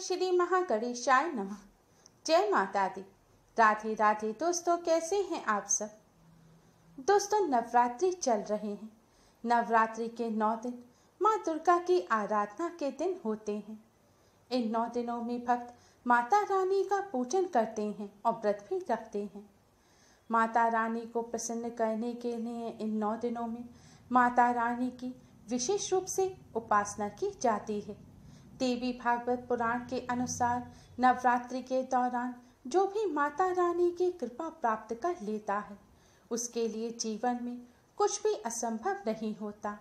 श्री महागणेशाय नमः। जय माता दी। राधे राधे दोस्तों, कैसे हैं आप सब? दोस्तों, नवरात्रि चल रहे हैं। नवरात्रि के नौ दिन माँ दुर्गा की आराधना के दिन होते हैं। इन नौ दिनों में भक्त माता रानी का पूजन करते हैं और व्रत भी रखते हैं। माता रानी को प्रसन्न करने के लिए इन नौ दिनों में माता रानी की विशेष रूप से उपासना की जाती है। देवी भागवत पुराण के अनुसार नवरात्रि के दौरान जो भी माता रानी की कृपा प्राप्त कर लेता है, उसके लिए जीवन में कुछ भी असंभव नहीं होता।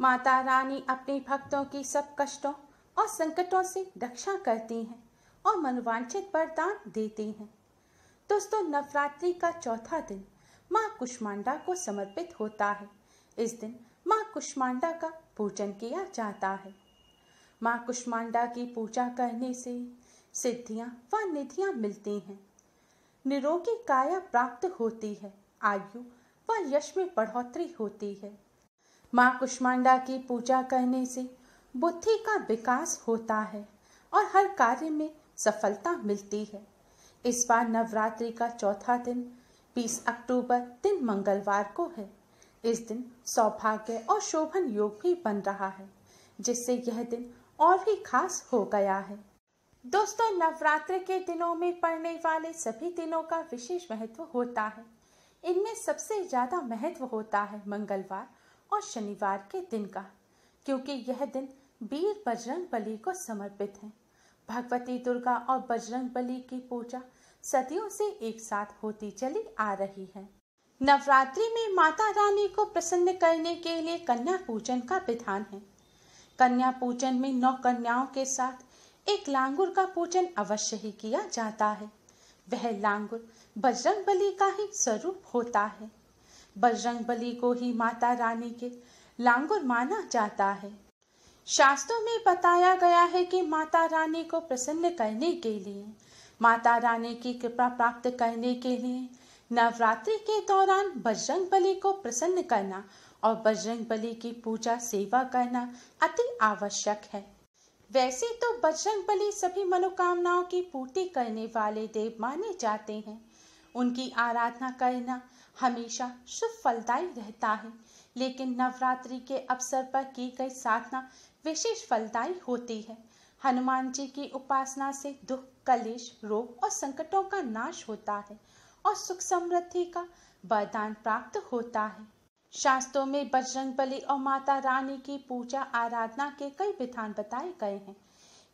माता रानी अपने भक्तों की सब कष्टों और संकटों से रक्षा करती हैं और मनोवांछित वरदान देती हैं। दोस्तों, नवरात्रि का चौथा दिन माँ कुष्मांडा को समर्पित होता है। इस दिन माँ कुष्मांडा का पूजन किया जाता है। माँ कुष्मांडा की पूजा करने से सिद्धियाँ व निधियाँ मिलती हैं। निरोगी काया प्राप्त होती है, आयु व यश में बढ़ोतरी होती है। माँ कुष्मांडा की पूजा करने से बुद्धि का विकास होता है और हर कार्य में सफलता मिलती है। इस बार नवरात्रि का चौथा दिन 20 अक्टूबर दिन मंगलवार को है। इस दिन सौभाग्य और शोभन योग भी बन रहा है, जिससे यह दिन और भी खास हो गया है। दोस्तों, नवरात्र के दिनों में पड़ने वाले सभी दिनों का विशेष महत्व होता है। इनमें सबसे ज़्यादा महत्व होता है मंगलवार और शनिवार के दिन का, क्योंकि यह दिन वीर बजरंग बली को समर्पित है। भगवती दुर्गा और बजरंग बली की पूजा सदियों से एक साथ होती चली आ रही है। नवरात्रि में माता रानी को प्रसन्न करने के लिए कन्या पूजन का विधान है। कन्या पूजन में नौ कन्याओं के साथ एक लांगुर का पूजन अवश्य ही किया जाता है। वह लांगुर बजरंग बली का ही स्वरूप होता है। बजरंग बली को ही माता रानी के लांगुर माना जाता है। शास्त्रों में बताया गया है कि माता रानी को प्रसन्न करने के लिए, माता रानी की कृपा प्राप्त करने के लिए नवरात्रि के दौरान बजरंग बली को प्रसन्न करना और बजरंग बली की पूजा सेवा करना अति आवश्यक है। वैसे तो बजरंग बली सभी मनोकामनाओं की पूर्ति करने वाले देव माने जाते हैं। उनकी आराधना करना हमेशा शुभ फलदायी रहता है, लेकिन नवरात्रि के अवसर पर की गई साधना विशेष फलदायी होती है। हनुमान जी की उपासना से दुख, कलेश, रोग और संकटों का नाश होता है और सुख समृद्धि का वरदान प्राप्त होता है। शास्त्रों में बजरंग बली और माता रानी की पूजा, आराधना के कई विधान बताए गए हैं।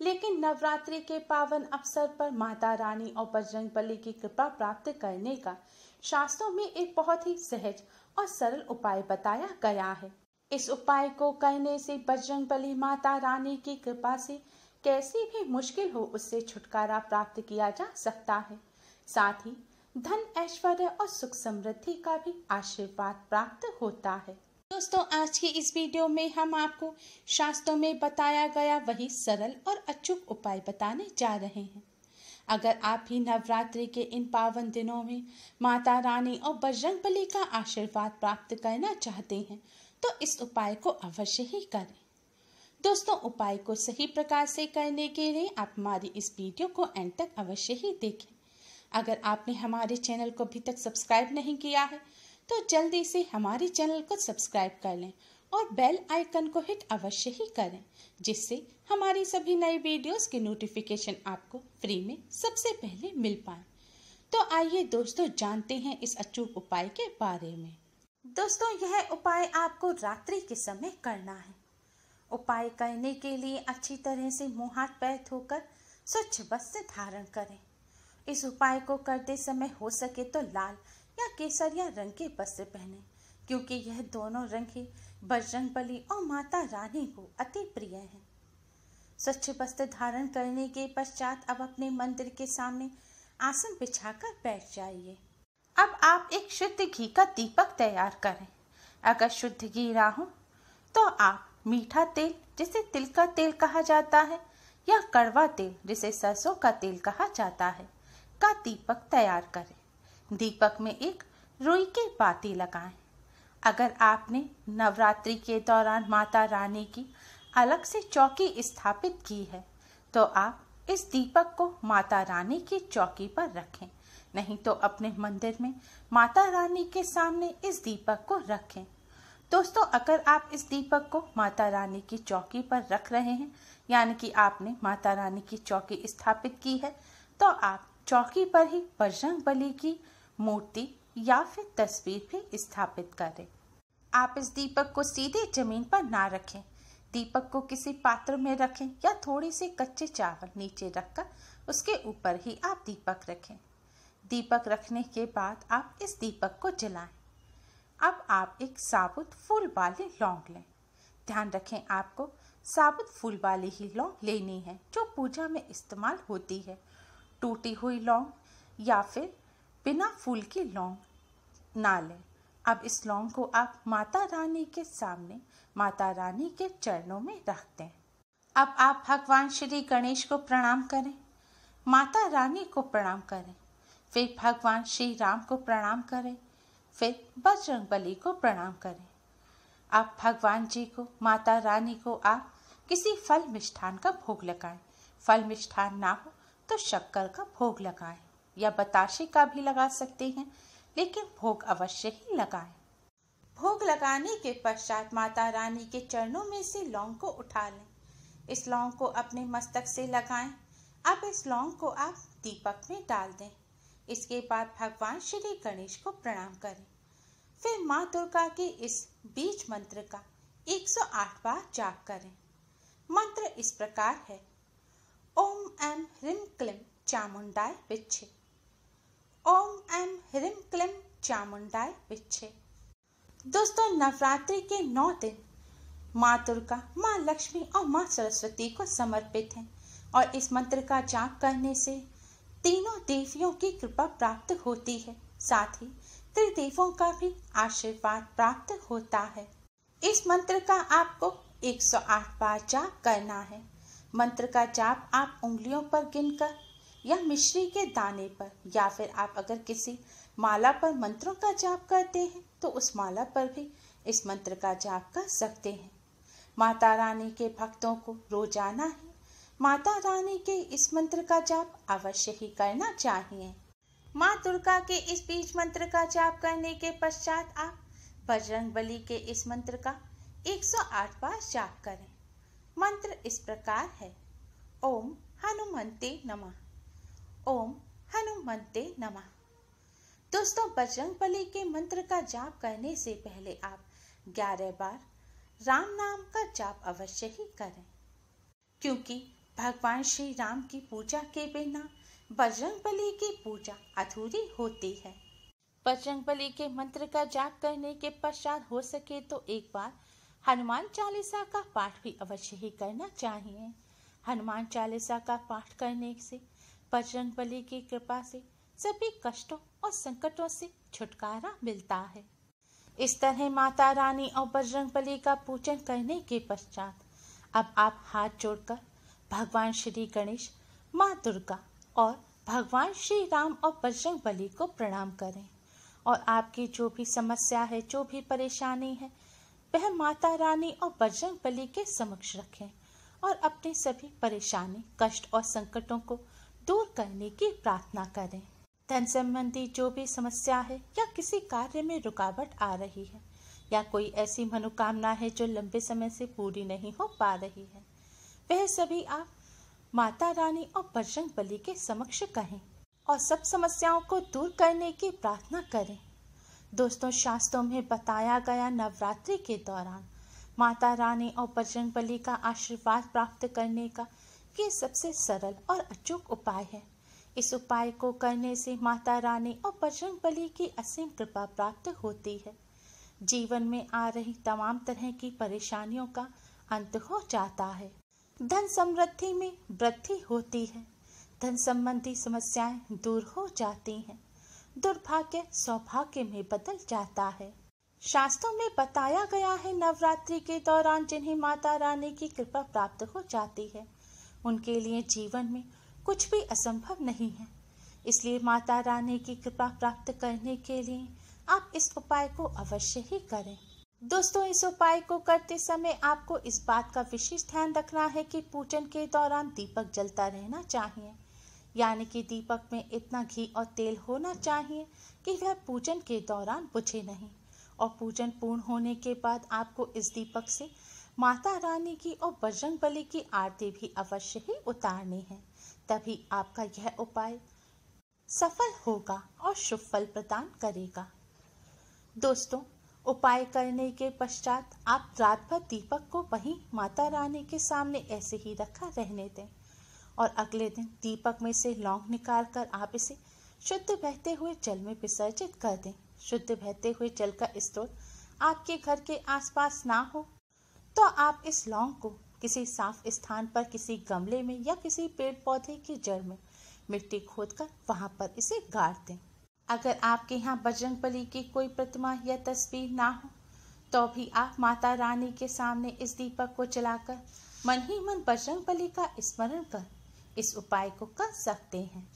लेकिन नवरात्रि के पावन अवसर पर माता रानी और बजरंग बली की कृपा प्राप्त करने का शास्त्रों में एक बहुत ही सहज और सरल उपाय बताया गया है। इस उपाय को करने से बजरंग बली माता रानी की कृपा से कैसी भी मुश्किल हो, उससे छुटकारा प्राप्त किया जा सकता है। साथ ही धन, ऐश्वर्य और सुख समृद्धि का भी आशीर्वाद प्राप्त होता है। दोस्तों, आज की इस वीडियो में हम आपको शास्त्रों में बताया गया वही सरल और अचूक उपाय बताने जा रहे हैं। अगर आप भी नवरात्रि के इन पावन दिनों में माता रानी और बजरंग बली का आशीर्वाद प्राप्त करना चाहते हैं तो इस उपाय को अवश्य ही करें। दोस्तों, उपाय को सही प्रकार से करने के लिए आप हमारी इस वीडियो को एंड तक अवश्य ही देखें। अगर आपने हमारे चैनल को अभी तक सब्सक्राइब नहीं किया है तो जल्दी से हमारे चैनल को सब्सक्राइब कर लें और बेल आइकन को हिट अवश्य ही करें, जिससे हमारी सभी नई वीडियोस की नोटिफिकेशन आपको फ्री में सबसे पहले मिल पाए। तो आइए दोस्तों, जानते हैं इस अचूक उपाय के बारे में। दोस्तों, यह उपाय आपको रात्रि के समय करना है। उपाय करने के लिए अच्छी तरह से मुँह हाथ पैर धोकर स्वच्छ वस्त्र धारण करें। इस उपाय को करते समय हो सके तो लाल या केसरिया रंग के वस्त्र पहने, क्योंकि यह दोनों रंग ही बजरंग बली और माता रानी को अति प्रिय है। स्वच्छ वस्त्र धारण करने के पश्चात अब अपने मंदिर के सामने आसन बिछाकर बैठ जाइए। अब आप एक शुद्ध घी का दीपक तैयार करें। अगर शुद्ध घी रहा हो तो आप मीठा तेल, जिसे तिल का तेल कहा जाता है, या कड़वा तेल, जिसे सरसों का तेल कहा जाता है। का दीपक तैयार करें। दीपक में एक रुई की बाती लगाएँ। अगर आपने नवरात्रि के दौरान माता रानी की अलग से चौकी स्थापित की है तो आप इस दीपक को माता रानी की चौकी पर रखें। नहीं तो अपने मंदिर में माता रानी के सामने इस दीपक को रखें। दोस्तों, अगर आप इस दीपक को माता रानी की चौकी पर रख रहे हैं, यानी कि आपने माता रानी की चौकी स्थापित की है तो आप चौकी पर ही बजरंग बली की मूर्ति या फिर तस्वीर भी स्थापित करें। आप इस दीपक को सीधे ज़मीन पर ना रखें। दीपक को किसी पात्र में रखें या थोड़ी सी कच्चे चावल नीचे रखकर उसके ऊपर ही आप दीपक रखें। दीपक रखने के बाद आप इस दीपक को जलाएँ। अब आप एक साबुत फूल वाली लौंग लें। ध्यान रखें आपको साबुत फूल वाली ही लौंग लेनी है, जो पूजा में इस्तेमाल होती है। टूटी हुई लौंग या फिर बिना फूल की लौंग ना लें। अब इस लौंग को आप माता रानी के सामने, माता रानी के चरणों में रखते हैं अब आप भगवान श्री गणेश को प्रणाम करें, माता रानी को प्रणाम करें, फिर भगवान श्री राम को प्रणाम करें, फिर बजरंग बली को प्रणाम करें। आप भगवान जी को, माता रानी को आप किसी फल मिष्ठान का भोग लगाएँ। फल मिष्ठान ना हो तो शक्कर का भोग लगाएँ, या बताशे का भी लगा सकते हैं, लेकिन भोग अवश्य ही लगाएँ। भोग लगाने के पश्चात माता रानी के चरणों में से लौंग को उठा लें। इस लौंग को अपने मस्तक से लगाएँ। अब इस लौंग को आप दीपक में डाल दें। इसके बाद भगवान श्री गणेश को प्रणाम करें। फिर माँ दुर्गा के इस बीज मंत्र का 108 बार जाप करें। मंत्र इस प्रकार है ओम एम ह्रीम क्लिम चामुंडाय विच्छे। ओम एम ह्रीम क्लिम चामुंडाय विच्छे। दोस्तों, नवरात्रि के नौ दिन माँ दुर्गा, माँ लक्ष्मी और माँ सरस्वती को समर्पित हैं और इस मंत्र का जाप करने से तीनों देवियों की कृपा प्राप्त होती है। साथ ही त्रिदेवों का भी आशीर्वाद प्राप्त होता है। इस मंत्र का आपको 108 बार जाप करना है। मंत्र का जाप आप उंगलियों पर गिनकर, या मिश्री के दाने पर, या फिर आप अगर किसी माला पर मंत्रों का जाप करते हैं तो उस माला पर भी इस मंत्र का जाप कर सकते हैं। माता रानी के भक्तों को रोज़ाना ही माता रानी के इस मंत्र का जाप अवश्य ही करना चाहिए। माँ दुर्गा के इस बीज मंत्र का जाप करने के पश्चात आप बजरंग बली के इस मंत्र का 108 बार जाप करें। मंत्र इस प्रकार है। ओम हनुमंते नमः। ओम हनुमंते नमः। दोस्तों, बजरंग बली के मंत्र का जाप करने से पहले आप 11 बार राम नाम का जाप अवश्य ही करें। क्योंकि भगवान श्री राम की पूजा के बिना बजरंग बली की पूजा अधूरी होती है। बजरंग बली के मंत्र का जाप करने के पश्चात हो सके तो एक बार हनुमान चालीसा का पाठ भी अवश्य ही करना चाहिए। हनुमान चालीसा का पाठ करने से, बजरंग बली की कृपा से सभी कष्टों और संकटों से छुटकारा मिलता है। इस तरह माता रानी और बजरंग बली का पूजन करने के पश्चात अब आप हाथ जोड़कर भगवान श्री गणेश, माँ दुर्गा और भगवान श्री राम और बजरंग बली को प्रणाम करें। और आपकी जो भी समस्या है, जो भी परेशानी है वह माता रानी और बजरंग बली के समक्ष रखें और अपने सभी परेशानी, कष्ट और संकटों को दूर करने की प्रार्थना करें। धन संबंधी जो भी समस्या है या किसी कार्य में रुकावट आ रही है या कोई ऐसी मनोकामना है जो लंबे समय से पूरी नहीं हो पा रही है, वह सभी आप माता रानी और बजरंग बली के समक्ष कहें और सब समस्याओं को दूर करने की प्रार्थना करें। दोस्तों, शास्त्रों में बताया गया नवरात्रि के दौरान माता रानी और बजरंग बली का आशीर्वाद प्राप्त करने का ये सबसे सरल और अचूक उपाय है। इस उपाय को करने से माता रानी और बजरंग बली की असीम कृपा प्राप्त होती है। जीवन में आ रही तमाम तरह की परेशानियों का अंत हो जाता है। धन समृद्धि में वृद्धि होती है। धन संबंधी समस्याएँ दूर हो जाती हैं। दुर्भाग्य सौभाग्य में बदल जाता है। शास्त्रों में बताया गया है नवरात्रि के दौरान जिन्हें माता रानी की कृपा प्राप्त हो जाती है। उनके लिए जीवन में कुछ भी असंभव नहीं है। इसलिए माता रानी की कृपा प्राप्त करने के लिए आप इस उपाय को अवश्य ही करें। दोस्तों, इस उपाय को करते समय आपको इस बात का विशेष ध्यान रखना है कि पूजन के दौरान दीपक जलता रहना चाहिए। यानी कि दीपक में इतना घी और तेल होना चाहिए कि वह पूजन के दौरान बुझे नहीं। और पूजन पूर्ण होने के बाद आपको इस दीपक से माता रानी की और बजरंग बली की आरती भी अवश्य ही उतारनी है। तभी आपका यह उपाय सफल होगा और शुभ फल प्रदान करेगा। दोस्तों, उपाय करने के पश्चात आप रात भर दीपक को वहीं माता रानी के सामने ऐसे ही रखा रहने दें। और अगले दिन दीपक में से लौंग निकाल कर आप इसे शुद्ध बहते हुए जल में विसर्जित कर दें। शुद्ध बहते हुए जल का स्रोत आपके घर के आसपास ना हो तो आप इस लौंग को किसी साफ़ स्थान पर, किसी गमले में या किसी पेड़ पौधे की जड़ में मिट्टी खोदकर वहाँ पर इसे गाड़ दें। अगर आपके यहाँ बजरंग बली की कोई प्रतिमा या तस्वीर ना हो तो भी आप माता रानी के सामने इस दीपक को जलाकर मन ही मन बजरंग बली का स्मरण कर इस उपाय को कर सकते हैं।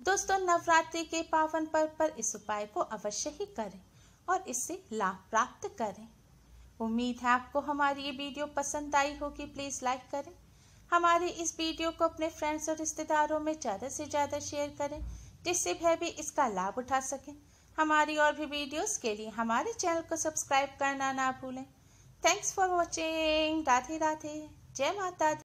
दोस्तों, नवरात्रि के पावन पर्व पर इस उपाय को अवश्य ही करें और इससे लाभ प्राप्त करें। उम्मीद है आपको हमारी ये वीडियो पसंद आई होगी। प्लीज़ लाइक करें। हमारे इस वीडियो को अपने फ्रेंड्स और रिश्तेदारों में ज़्यादा से ज़्यादा शेयर करें, जिससे वह भी इसका लाभ उठा सकें। हमारी और भी वीडियोस के लिए हमारे चैनल को सब्सक्राइब करना ना भूलें। Thanks for watching Radhe Radhe जय माता